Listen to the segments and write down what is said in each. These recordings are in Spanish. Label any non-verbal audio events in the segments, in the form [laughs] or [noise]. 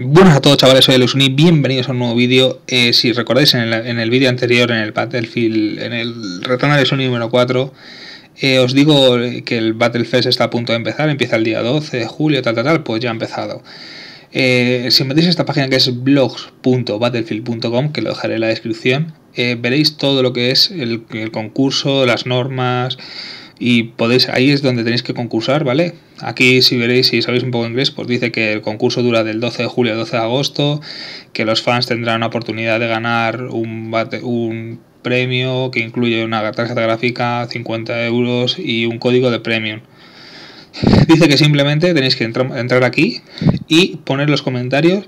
Buenas a todos chavales, soy Elusuni, bienvenidos a un nuevo vídeo. Eh, si recordáis en el, vídeo anterior, en el Battlefield, en el retorno de Sony número 4, eh, os digo que el Battlefest está a punto de empezar, empieza el día 12 de julio, tal, tal, tal, pues ya ha empezado. Eh, si metéis esta página que es blogs.battlefield.com, que lo dejaré en la descripción, veréis todo lo que es el concurso, las normas, y podéis ahí es donde tenéis que concursar, ¿vale? Aquí si veréis, si sabéis un poco inglés, pues dice que el concurso dura del 12 de julio al 12 de agosto, que los fans tendrán la oportunidad de ganar un, un premio que incluye una tarjeta gráfica, 50 euros y un código de premium. [laughs] Dice que simplemente tenéis que entrar aquí y poner los comentarios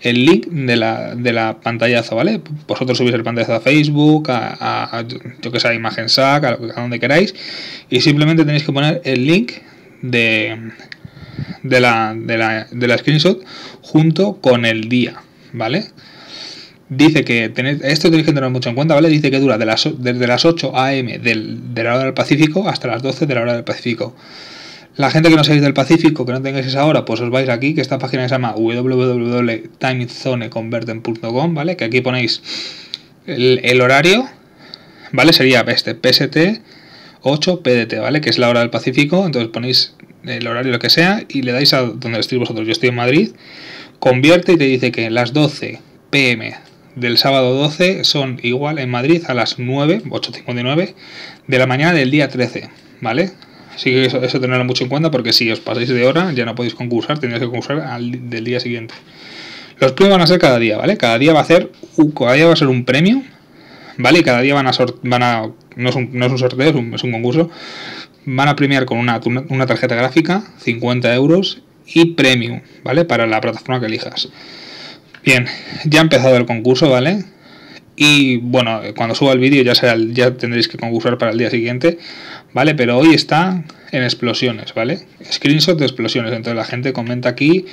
el link de la, de la pantallazo, ¿vale? Vosotros subís el pantallazo a Facebook, a, yo que sé, a Imagen Sac, a, donde queráis, y simplemente tenéis que poner el link de, de, la, de, la, de la screenshot junto con el día, ¿vale? Dice que tenéis, esto tenéis que tener mucho en cuenta, ¿vale? Dice que dura de las, desde las 8 am del, de la hora del Pacífico hasta las 12 de la hora del Pacífico. La gente que no seáis del Pacífico, que no tengáis esa hora, pues os vais aquí, que esta página se llama www.timezoneconverten.com, ¿vale? Que aquí ponéis el, horario, ¿vale? Sería este PST 8 PDT, ¿vale? Que es la hora del Pacífico, entonces ponéis el horario lo que sea y le dais a donde estéis vosotros. Yo estoy en Madrid, convierte y te dice que las 12 pm del sábado 12 son igual en Madrid a las 9, 8.59 de la mañana del día 13, ¿vale? Así que eso, eso tenerlo mucho en cuenta porque si os pasáis de hora ya no podéis concursar, tenéis que concursar al, del día siguiente. Los premios van a ser cada día, ¿vale? Cada día va a ser, cada día va a ser un premio, ¿vale? Y cada día van a, van a no, es un, es un sorteo, es un, concurso. Van a premiar con una, una tarjeta gráfica, 50 euros y premium, ¿vale? Para la plataforma que elijas. Bien, ya ha empezado el concurso, ¿vale? Y bueno, cuando suba el vídeo ya, será, ya tendréis que concursar para el día siguiente, ¿vale? Pero hoy está en explosiones, ¿vale? Screenshot de explosiones. Entonces la gente comenta aquí,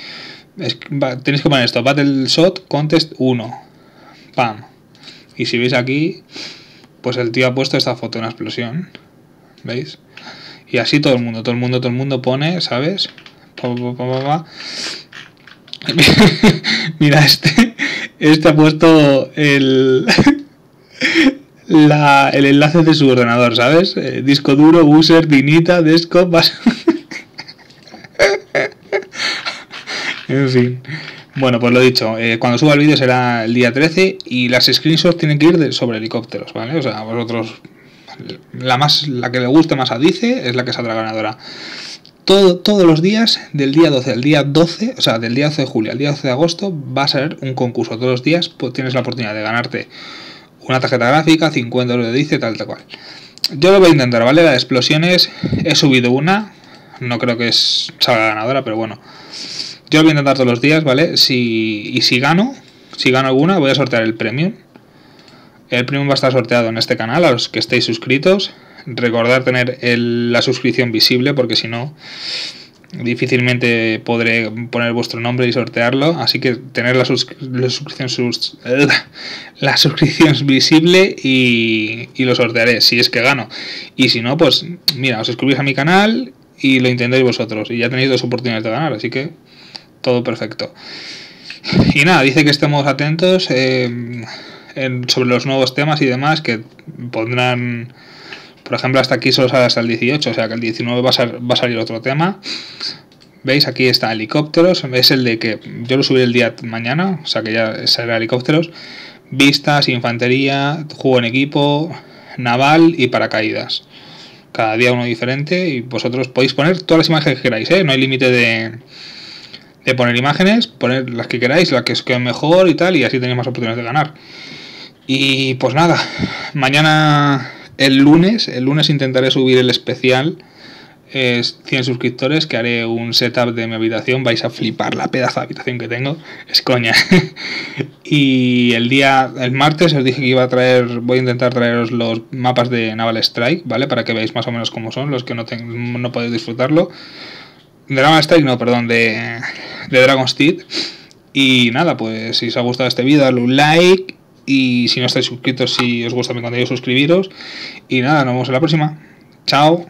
tenéis que poner esto, Battle Shot Contest 1. Pam. Y si veis aquí, pues el tío ha puesto esta foto de una explosión. ¿Veis? Y así todo el mundo, todo el mundo, todo el mundo pone, ¿sabes? [laughs] Mira este. Este ha puesto el, [laughs] el enlace de su ordenador, ¿sabes? Eh, disco duro, user, dinita, desktop. [laughs] en fin. Bueno, pues lo dicho, eh, cuando suba el vídeo será el día 13 y las screenshots tienen que ir sobre helicópteros, ¿vale? O sea, vosotros, la, más, la que le guste más a Dice es la que saldrá ganadora todos los días, del día 12 al día 12, o sea, del día 12 de julio al día 12 de agosto, va a ser un concurso. Todos los días pues, tienes la oportunidad de ganarte una tarjeta gráfica, 50 euros de dice, tal, tal cual. Yo lo voy a intentar, ¿vale? La de explosiones, he subido una, no creo que salga ganadora, pero bueno. Yo lo voy a intentar todos los días, ¿vale? Si, y si gano, si gano alguna, voy a sortear el premium. El premium va a estar sorteado en este canal, a los que estéis suscritos. Recordar tener la suscripción visible porque si no difícilmente podré poner vuestro nombre y sortearlo. Así que tener la, suscripción, la suscripción visible y, y, lo sortearé si es que gano. Y si no, pues mira, os suscribís a mi canal y lo intentáis vosotros. Y ya tenéis dos oportunidades de ganar, así que todo perfecto. Y nada, dice que estemos atentos eh, sobre los nuevos temas y demás que pondrán por ejemplo, hasta aquí solo sale hasta el 18, o sea que el 19 va a, salir otro tema. ¿Veis? Aquí está helicópteros. Es el de que yo lo subí el día mañana, o sea que ya saldrá helicópteros. Vistas, infantería, juego en equipo, naval y paracaídas. Cada día uno diferente y vosotros podéis poner todas las imágenes que queráis, ¿eh? No hay límite de, de poner imágenes, poner las que queráis, las que os queden mejor y tal, y así tenéis más oportunidades de ganar. Y pues nada, mañana el lunes, el lunes intentaré subir el especial. Es 100 suscriptores que haré un setup de mi habitación. Vais a flipar la pedazo de habitación que tengo. Es coña. [laughs] y el día, el martes os dije que iba a traer, voy a intentar traeros los mapas de Naval Strike, ¿vale? Para que veáis más o menos cómo son, los que no, no podéis disfrutarlo. De Naval Strike, no, perdón, de, de Dragon's Teeth. Y nada, pues si os ha gustado este vídeo, dale un like y si no estáis suscritos, si os gusta mi contenido, suscribiros. Y nada, nos vemos en la próxima. Chao.